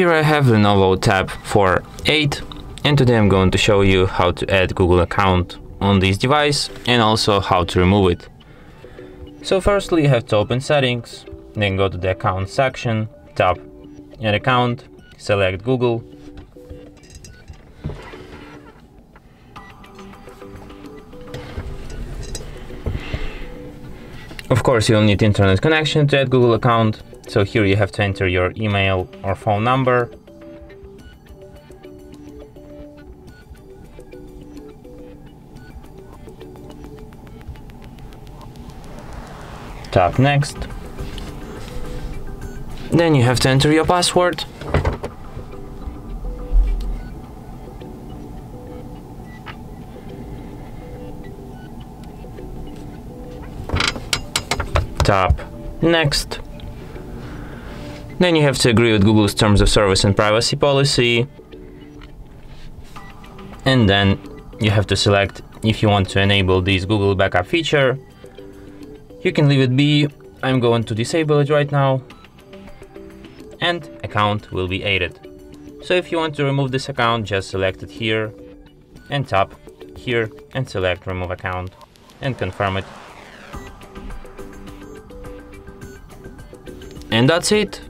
here I have Lenovo Tab 4 8 and today I'm going to show you how to add Google account on this device and also how to remove it. So firstly you have to open settings, then go to the account section, tap add account, select Google. Of course you'll need internet connection to add Google account, so here you have to enter your email or phone number Tap next. Then you have to enter your password. Tap next. Then you have to agree with Google's terms of service and privacy policy. And then you have to select if you want to enable this Google backup feature you can leave it be, I'm going to disable it right now. And account will be added. So if you want to remove this account, just select it here and tap here and select remove account and confirm it. And that's it.